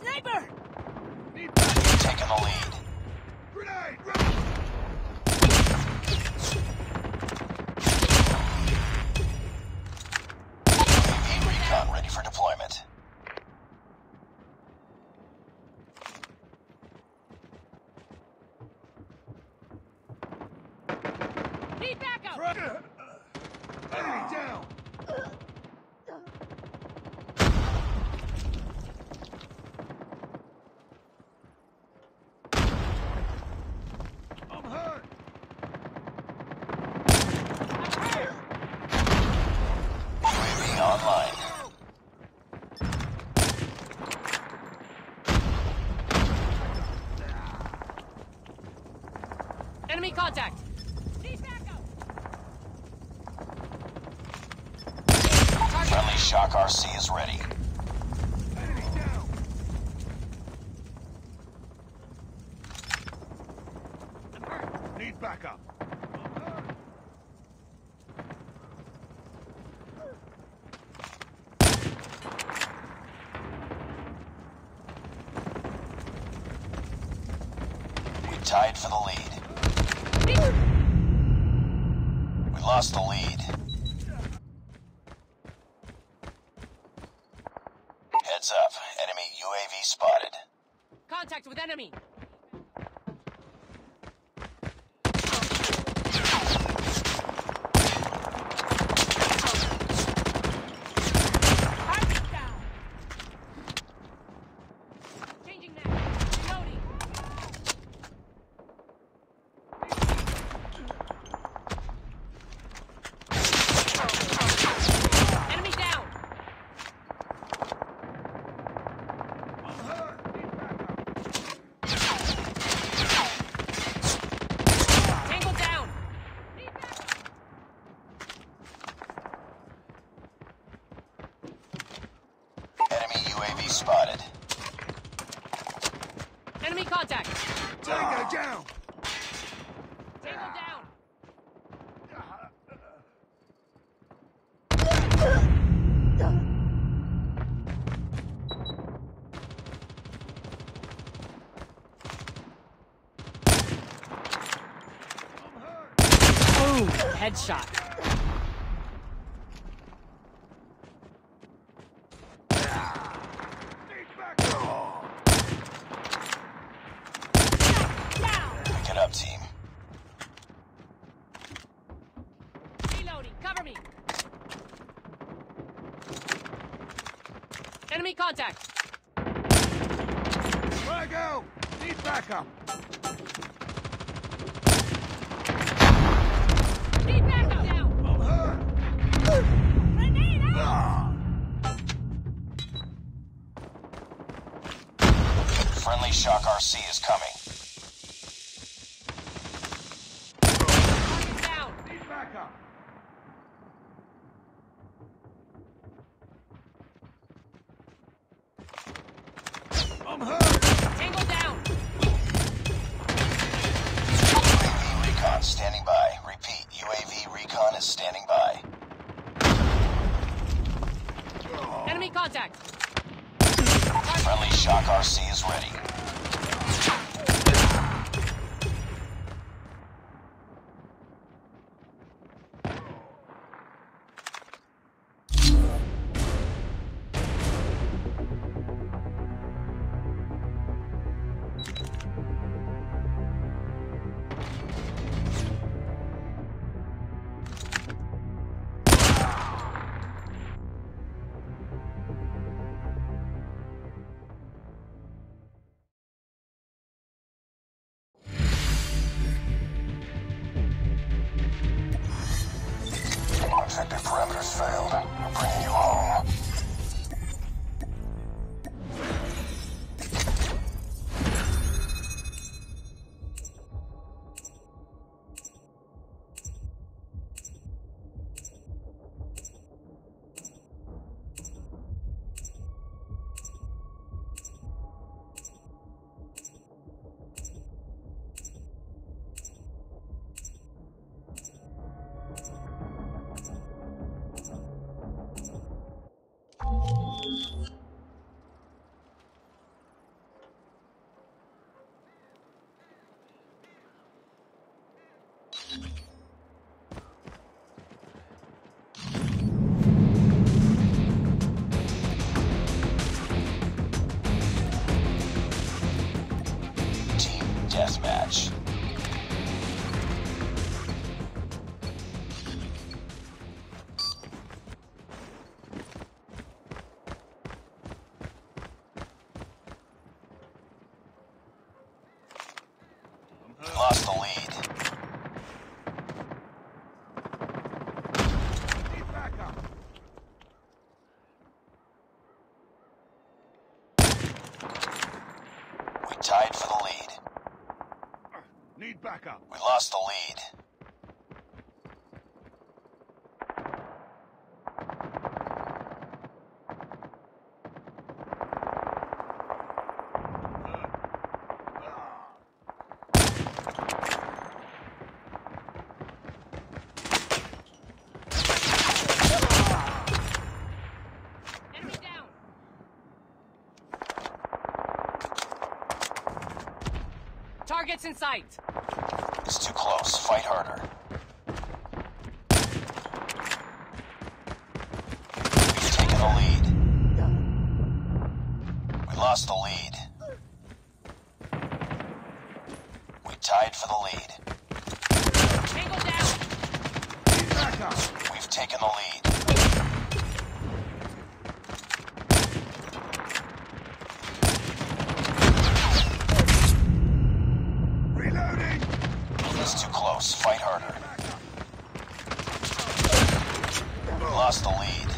Sniper! You've taken the lead. UAV recon ready for deployment. Need backup! Enemy down! Enemy contact! Friendly Shock RC is ready. Enemy down! I'm hurt. Need backup! We tied for the lead. Lost the lead. Heads up. Enemy UAV spotted. Contact with enemy! Target down! Changing mag. Reloading. Enemy down! I'm hurt! Need backup! Tango down! Need backup! Enemy UAV spotted. Enemy contact! Tango down! Tango down! I'm hurt! Boom! Headshot. Need! Pick it up, team. Reloading. Cover me. Enemy contact. Frag out! Need backup! Shock RC is coming. Down. Parameters failed. You gasoline. Target's in sight. It's too close. Fight harder. Too close. Fight harder. Lost the lead.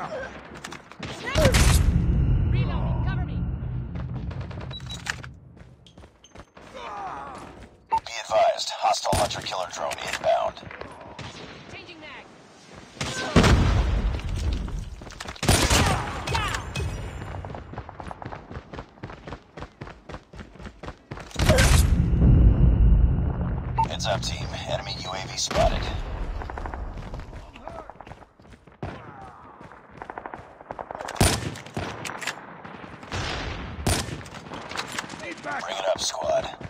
cover. Hostile hunter killer drone inbound. Changing mag. Heads up, team. Enemy UAV spotted. squad.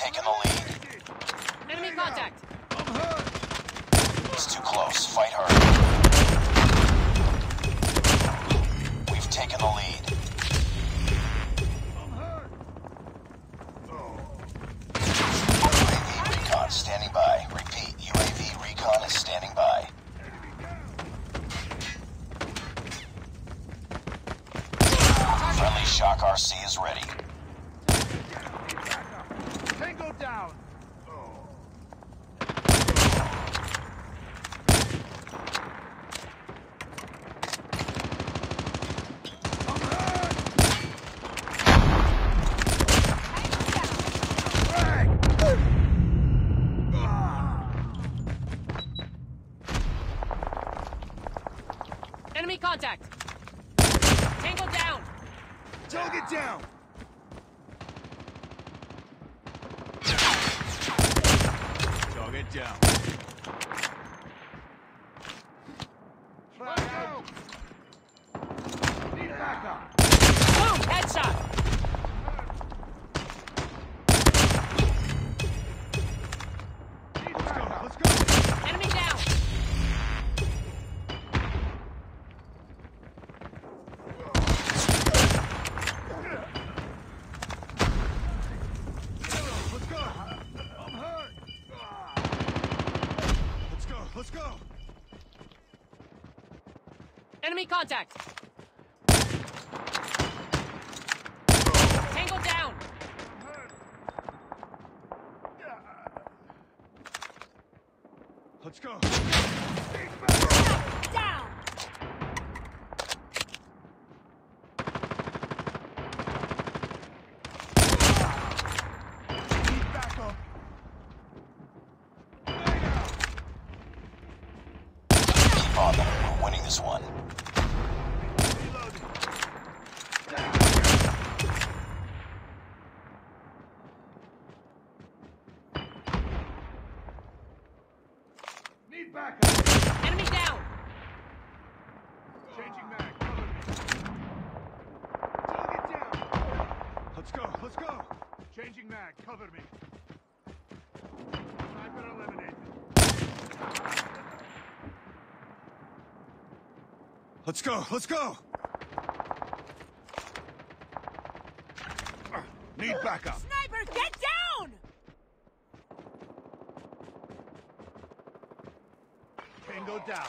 taken the lead. Enemy contact! It's too close. Fight hard. We've taken the lead. I'm hurt. UAV recon standing by. Repeat, UAV recon is standing by. Friendly Shock RC is ready. Tango down. I'm hurt. Frag. Ah. Enemy contact! Tango down! Target down. Target down. Contact! Tango down! Let's go. Down! Need backup. Keep on them. We're winning this one. Reloading. Need backup. Enemy down! Changing mag. Cover me. Target down. Let's go. Let's go. Changing mag. Cover me. Sniper eliminated. Let's go. Let's go. Need backup. Sniper, get down! Tango down.